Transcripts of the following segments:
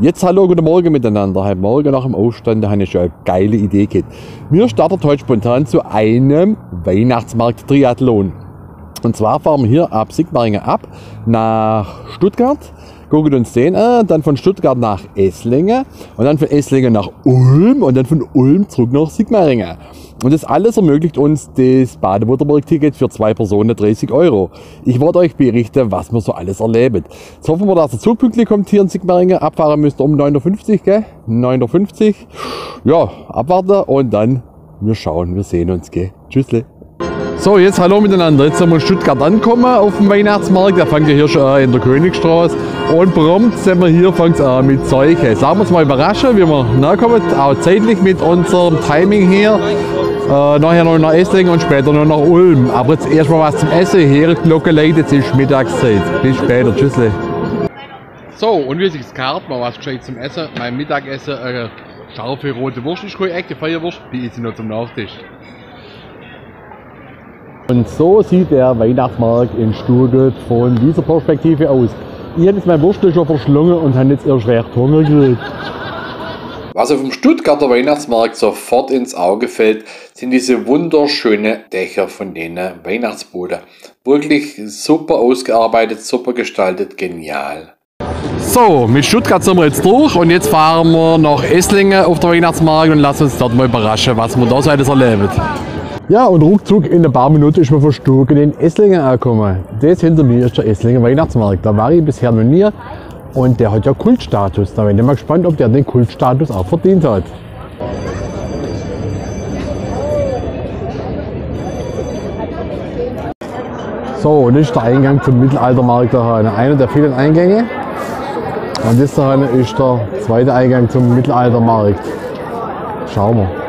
Jetzt hallo, guten Morgen miteinander. Heute Morgen nach dem Aufstand habe ich schon eine geile Idee gehabt. Wir starten heute spontan zu einem Weihnachtsmarkt-Triathlon. Und zwar fahren wir hier ab Sigmaringen ab nach Stuttgart, gucken uns den an, dann von Stuttgart nach Esslingen und dann von Esslingen nach Ulm und dann von Ulm zurück nach Sigmaringen. Und das alles ermöglicht uns das Baden-Württemberg-Ticket für zwei Personen 30 Euro. Ich werde euch berichten, was wir so alles erleben. Jetzt hoffen wir, dass der Zug pünktlich kommt hier in Sigmaringen. Abfahren müsst ihr um 9.50 Uhr, gell? 9.50 Uhr. Ja, abwarten und dann wir schauen, wir sehen uns, gell? Tschüssle. So, jetzt hallo miteinander. Jetzt sind wir in Stuttgart angekommen auf dem Weihnachtsmarkt. Der fängt ja hier schon an in der Königstraße. Und prompt sind wir hier, fängt an mit Zeug. Sagen wir uns mal überraschen, wie wir nachkommen. Auch zeitlich mit unserem Timing hier. Äh, nachher noch nach Esslingen und später noch nach Ulm. Aber jetzt erstmal was zum Essen. Hier Glocke leitet, es ist Mittagszeit. Bis später. Tschüssle. So, und wie sich's gehört, mal was gescheit zum Essen. Mein Mittagessen, äh, scharfe rote Wurst ist kein echte Feierwurst, die ist noch zum Nachtisch. Und so sieht der Weihnachtsmarkt in Stuttgart von dieser Perspektive aus. Ich habe jetzt mein Wurstel schon verschlungen und habe jetzt erst recht Hunger gekriegt. Was auf dem Stuttgarter Weihnachtsmarkt sofort ins Auge fällt, sind diese wunderschönen Dächer von den Weihnachtsbuden. Wirklich super ausgearbeitet, super gestaltet, genial. So, mit Stuttgart sind wir jetzt durch und jetzt fahren wir nach Esslingen auf der Weihnachtsmarkt und lassen uns dort mal überraschen, was wir da so alles erleben. Ja, und ruckzuck in ein paar Minuten ist man von Stuttgart in Esslingen angekommen. Das hinter mir ist der Esslingen Weihnachtsmarkt. Da war ich bisher noch nie und der hat ja Kultstatus. Da bin ich mal gespannt, ob der den Kultstatus auch verdient hat. So, das ist der Eingang zum Mittelaltermarkt daheim. Einer der vielen Eingänge. Und das daheim ist der zweite Eingang zum Mittelaltermarkt. Schauen wir.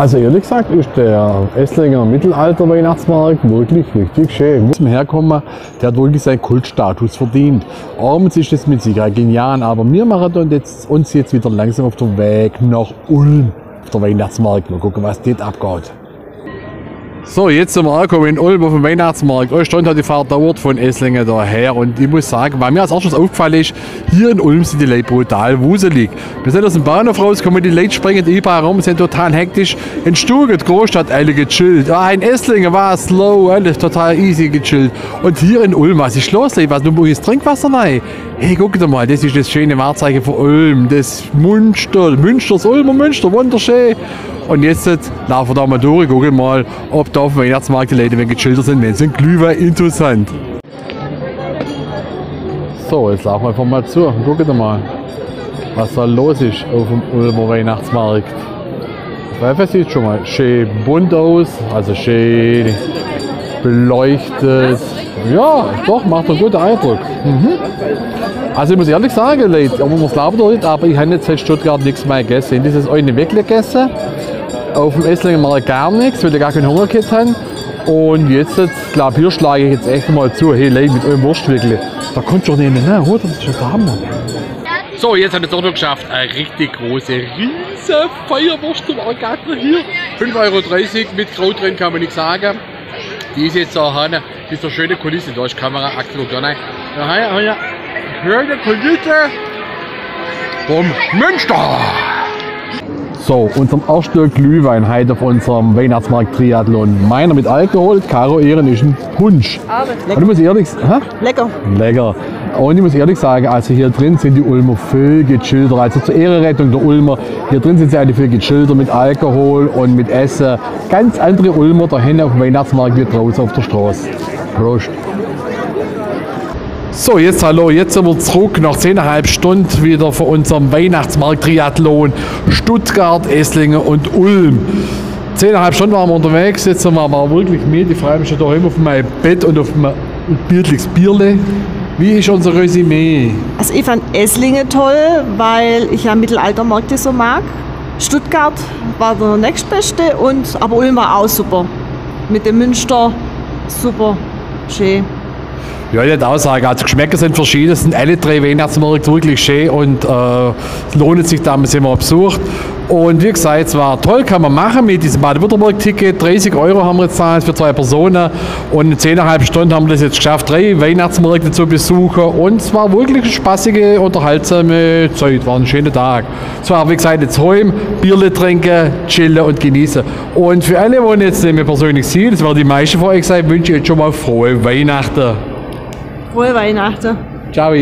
Also ehrlich gesagt ist der Esslinger Mittelalter-Weihnachtsmarkt wirklich richtig schön. Zum Herkommen, der hat wirklich seinen Kultstatus verdient. Abends ist das mit Sicherheit genial, aber wir machen uns jetzt wieder langsam auf den Weg nach Ulm, auf der Weihnachtsmarkt. Mal gucken, was dort abgeht. So, jetzt sind wir angekommen in Ulm auf dem Weihnachtsmarkt. Euch stand hat die Fahrt dauert von Esslingen daher. Und ich muss sagen, weil mir als erstes aufgefallen ist, hier in Ulm sind die Leute brutal wuselig. Wir sind aus dem Bahnhof rausgekommen, die Leute springen überall rum, sind total hektisch. In Stuttgart, Großstadt, alle gechillt. Ah, in Esslingen war es slow, alles total easy gechillt. Und hier in Ulm, was ist los? Was, du musst Trinkwasser rein? Hey, guck dir mal, das ist das schöne Wahrzeichen von Ulm. Das Münster, Münsters Ulmer Münster, wunderschön. Und jetzt laufen wir da mal durch, gucken mal, ob da auf dem Weihnachtsmarkt die Leute wenn gechillter sind. Wenn sind Glühwein interessant. So, jetzt laufen wir einfach mal zu. Gucken mal, was da los ist auf dem Ulmer Weihnachtsmarkt. Das sieht schon mal schön bunt aus, also schön beleuchtet. Ja, doch, macht einen guten Eindruck. Mhm. Also ich muss ehrlich sagen, Leute, aber man glaubt nicht, aber ich habe jetzt seit Stuttgart nichts mehr gegessen. Das ist eine wirklich gegessen auf dem Esslingen mal gar nichts, weil ich gar keinen Hunger gehabt habe. Und jetzt, glaube hier schlage ich jetzt echt mal zu. Hey, Leute, mit eurem Wurstwickel. Da kommt schon nehmen, ne? Oder? Das ist schon der Hammer. So, jetzt hat es auch noch geschafft. Eine richtig große, riesige Feuerwurst zum Organer hier. 5,30 Euro mit Kraut drin, kann man nicht sagen. Die ist jetzt eine, die ist eine schöne Kulisse. Da ist Kamera rein. Da haben wir schöne Kulisse vom Münster. So, unserem ersten Glühwein heute auf unserem Weihnachtsmarkt Triathlon. Meiner mit Alkohol, Caro Ehren ist ein Punsch. Und ich muss ehrlich sagen, Lecker. Lecker. Und ich muss ehrlich sagen, also hier drin sind die Ulmer viel gechillter. Also zur Ehrenrettung der Ulmer, hier drin sind sie alle viel gechillter mit Alkohol und mit Essen. Ganz andere Ulmer da hinten auf dem Weihnachtsmarkt wie draußen auf der Straße. Prost. So, jetzt hallo, jetzt sind wir zurück nach 10,5 Stunden wieder für unserem Weihnachtsmarkt-Triathlon Stuttgart, Esslingen und Ulm. 10,5 Stunden waren wir unterwegs, jetzt sind wir aber wirklich mit. Ich freue mich schon daheim auf mein Bett und auf mein bierliches Bierle. Wie ist unser Resümee? Also ich fand Esslingen toll, weil ich ja Mittelaltermärkte so mag. Stuttgart war der nächstbeste und aber Ulm war auch super. Mit dem Münster super schön. Ja, ich würde auch sagen, also Geschmäcker sind verschieden, es sind alle drei Weihnachtsmärkte wirklich schön und äh, lohnt sich da, sind wir besucht. Und wie gesagt, es war toll, kann man machen mit diesem Baden-Württemberg-Ticket. 30 Euro haben wir jetzt zahlt für zwei Personen und in 10,5 Stunden haben wir das jetzt geschafft, drei Weihnachtsmärkte zu besuchen und es war wirklich eine spaßige, unterhaltsame Zeit, war ein schöner Tag. Es war, wie gesagt, jetzt heim, Bierle trinken, chillen und genießen. Und für alle, die jetzt nicht mehr persönlich sehen, das werden die meisten von euch sein, wünsche ich jetzt schon mal frohe Weihnachten. Frohe Weihnachten. Ciao.